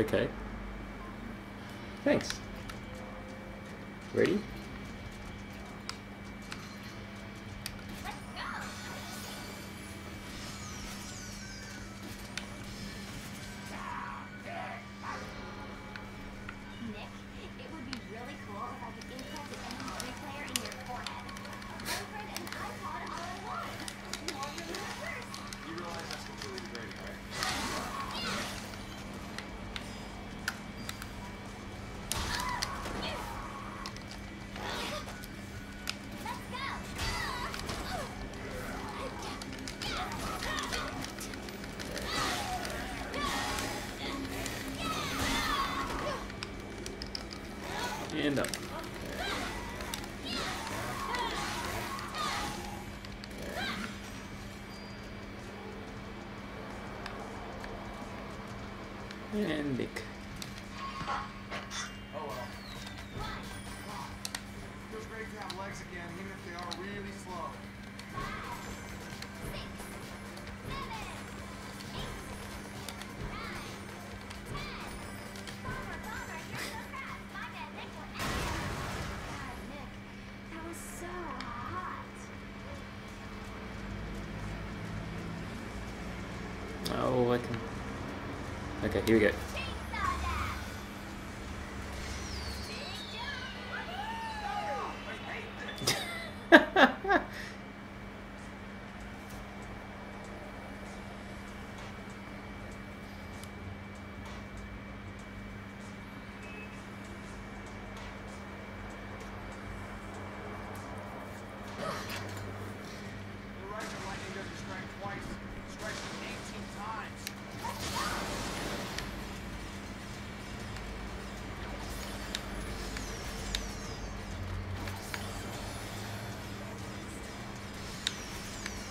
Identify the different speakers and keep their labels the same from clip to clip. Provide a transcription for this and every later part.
Speaker 1: Okay. Thanks. Ready?
Speaker 2: And
Speaker 1: up. And Nick. Okay, here we go.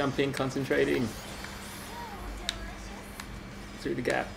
Speaker 1: Jumping, concentrating. Through the gap.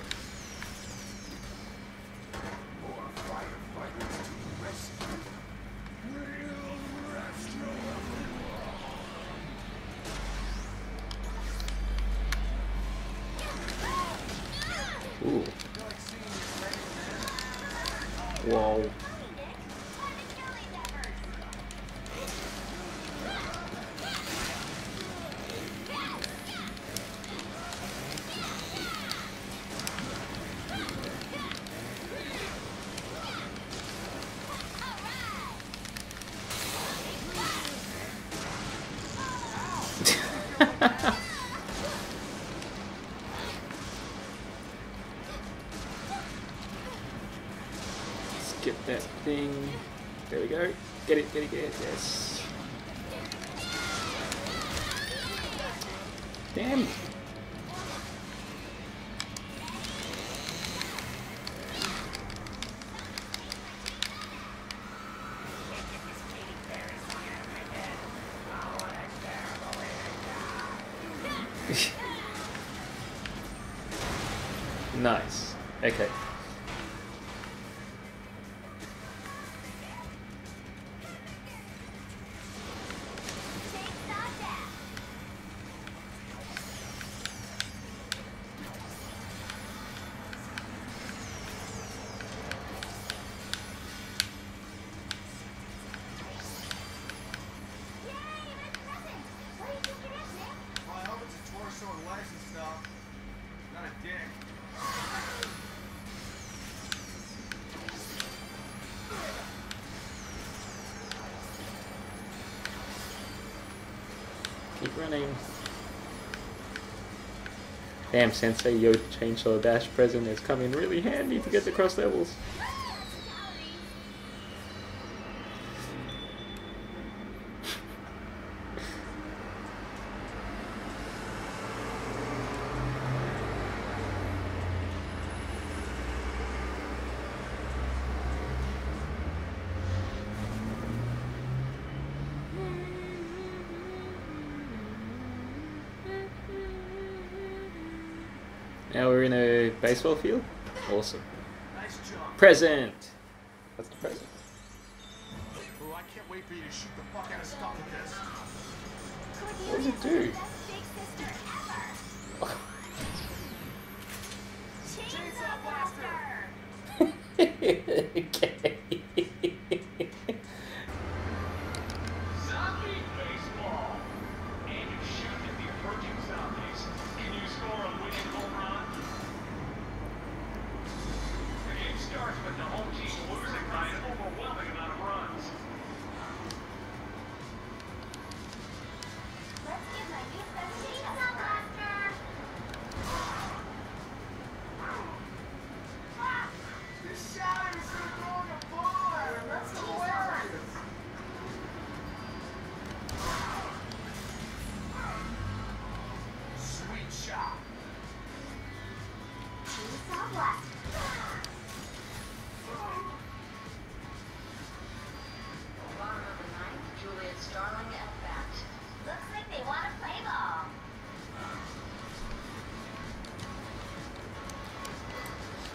Speaker 1: Skip that thing. There we go. Get it, get it, get it. Yes. Damn. Running. Damn, Sensei, your Chainsaw Dash present is coming really handy to get the cross levels. Now we're in a baseball field. Awesome.
Speaker 3: Nice.
Speaker 1: Present! That's the present.
Speaker 3: Oh, I can't wait for you to shoot the fuck out of stuff with this.
Speaker 1: What does it do?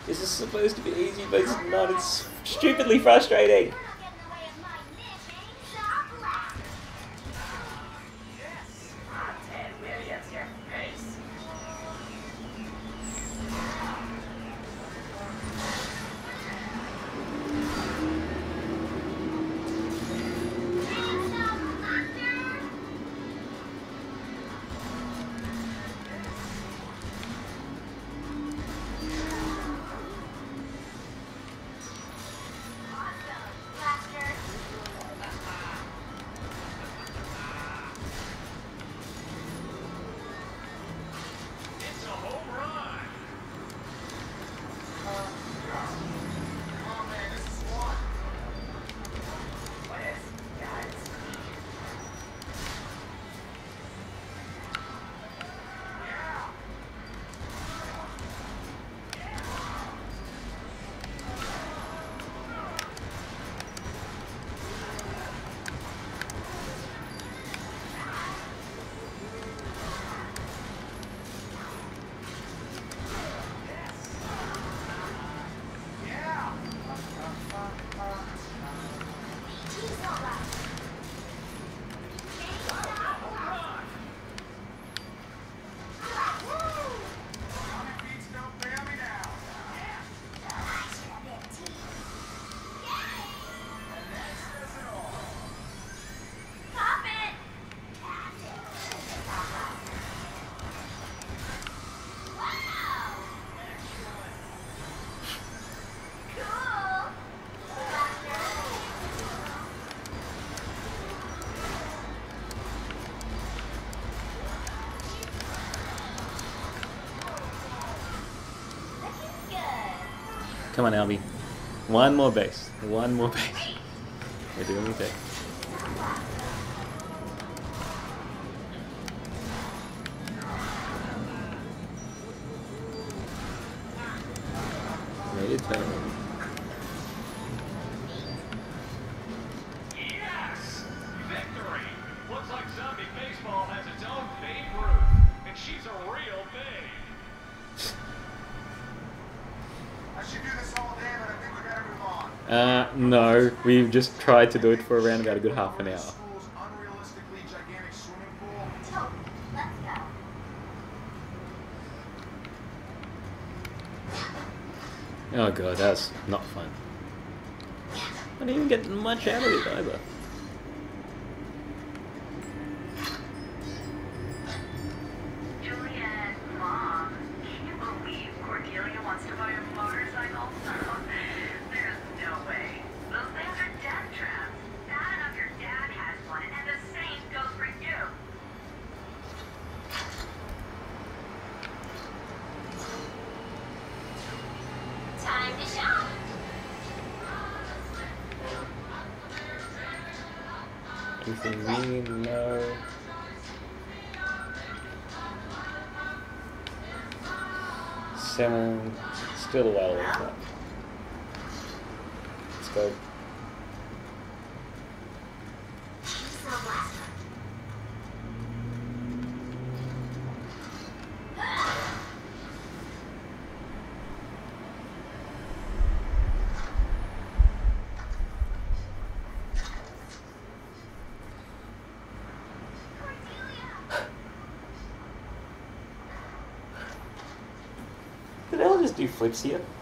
Speaker 3: This is
Speaker 1: supposed to be easy, but it's not. It's stupidly frustrating. Come on, Albie. One more base. One more base. We're doing okay. tried to do it for around about a good half an hour. Oh god, that's not fun. I didn't even get much out of it either. still a while away from. Let's go clips here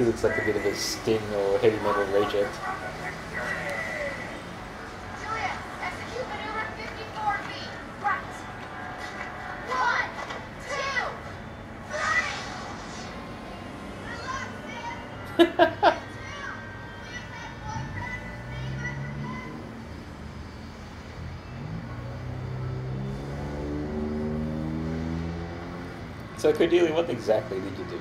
Speaker 3: He looks like a bit of a sting or heavy metal reject. so Cordelia, what exactly did you do?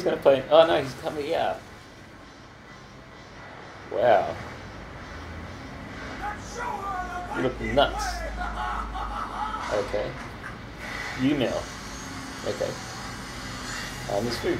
Speaker 2: he's going to
Speaker 3: play. Oh no, he's coming. Yeah. Wow. You look nuts. Okay.
Speaker 2: You know. Okay. Uh, and
Speaker 3: this food.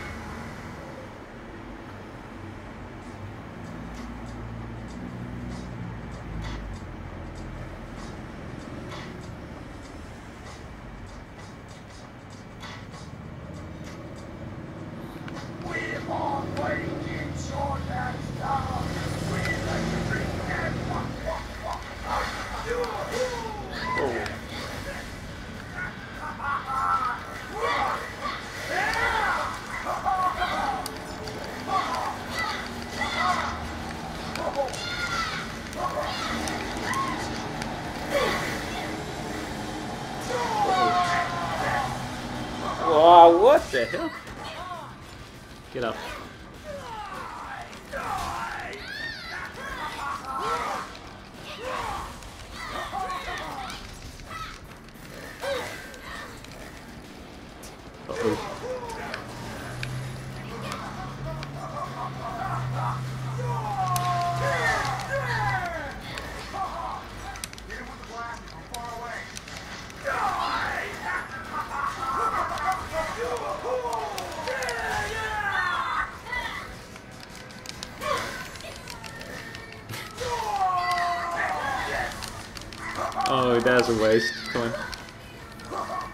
Speaker 3: probably waste. Come on.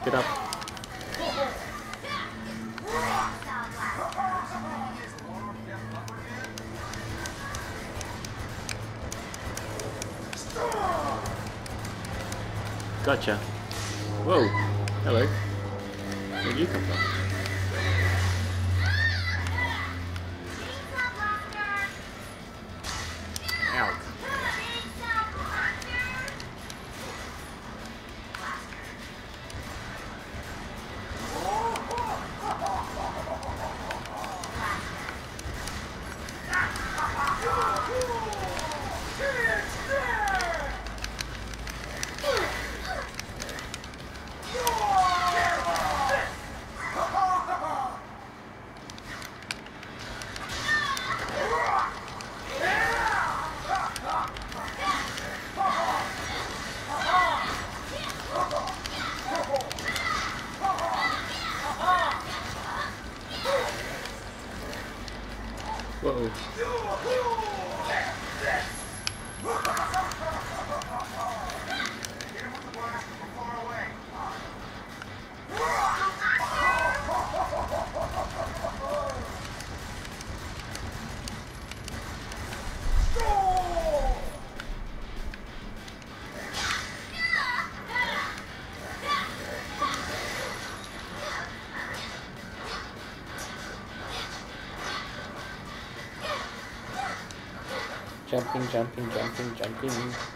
Speaker 3: Get up. Gotcha. Whoa. Hello. Where'd you come from? Whoa. jumping, jumping, jumping, jumping.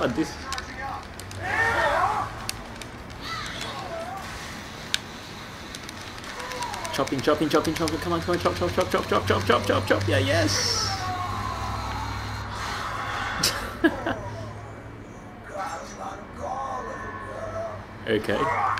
Speaker 3: God, this. Chopping, chopping, chopping, chopping. Come on, come on, chop, chop, chop, chop, chop, chop, chop, chop, chop. Yeah, yes. okay.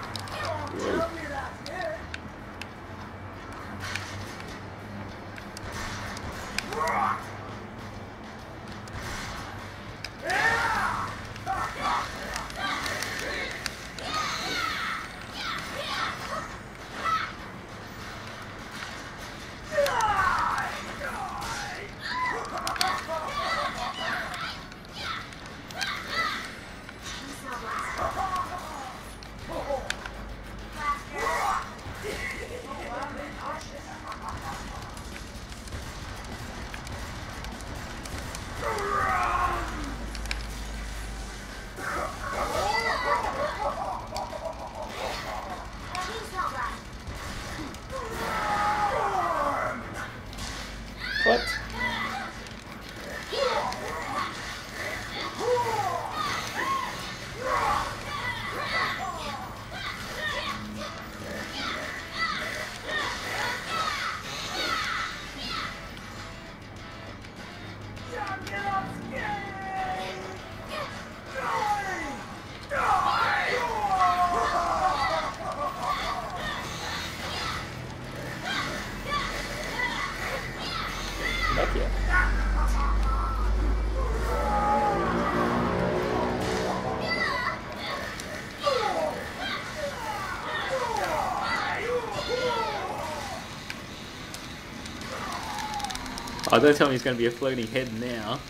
Speaker 3: Oh, don't tell me he's going to be a floating head now.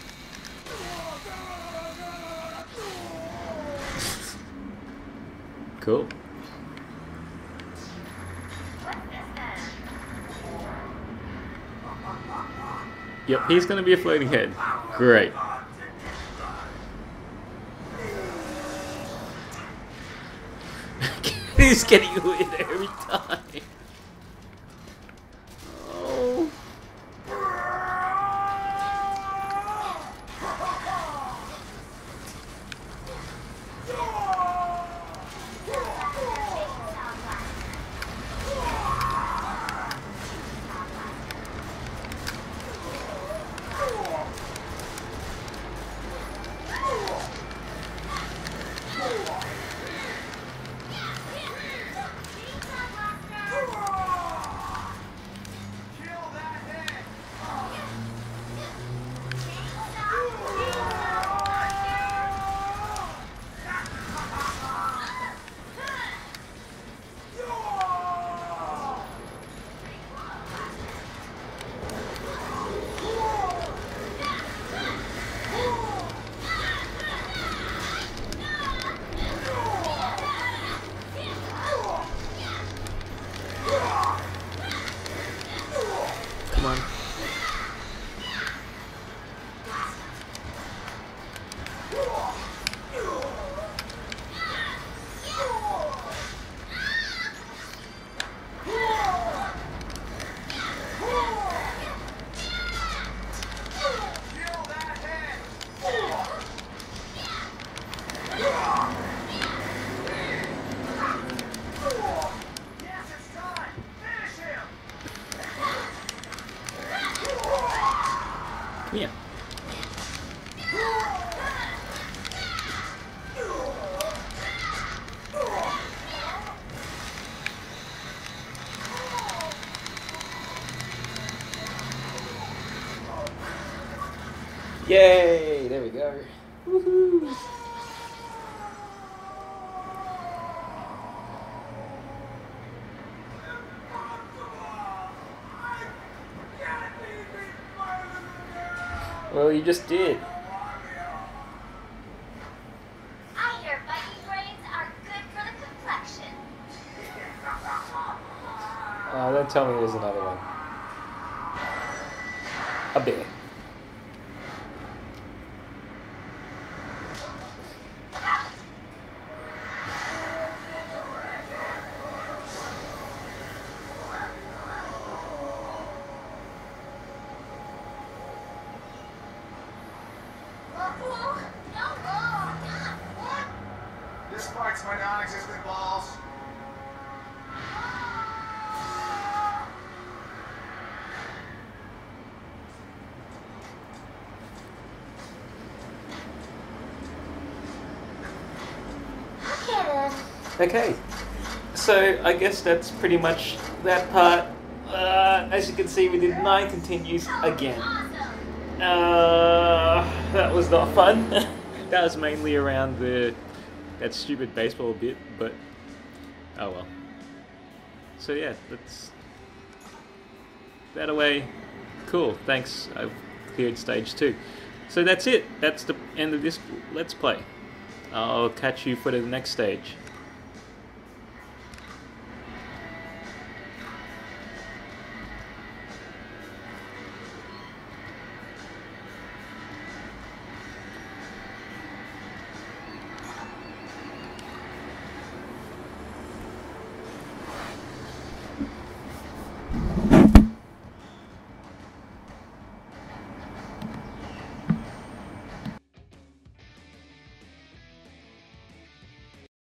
Speaker 3: cool. Yep, he's going to be a floating head. Great. he's getting hit every time. Yay! There we go. Woohoo! Well, you just did.
Speaker 1: I hear Viking brains are good for the complexion.
Speaker 3: Oh, don't tell me there's another one. A bear.
Speaker 1: Oh, no, no.
Speaker 3: Existing balls.
Speaker 1: Okay then.
Speaker 2: Okay, so I guess that's pretty much that part. Uh, as you can see, we did nine continues again. Uh, that was not fun. that was mainly around the that stupid baseball bit, but oh well. So yeah, that's that away. Cool. Thanks. I've cleared stage two. So that's it. That's the end of this let's play. I'll catch you for the next stage.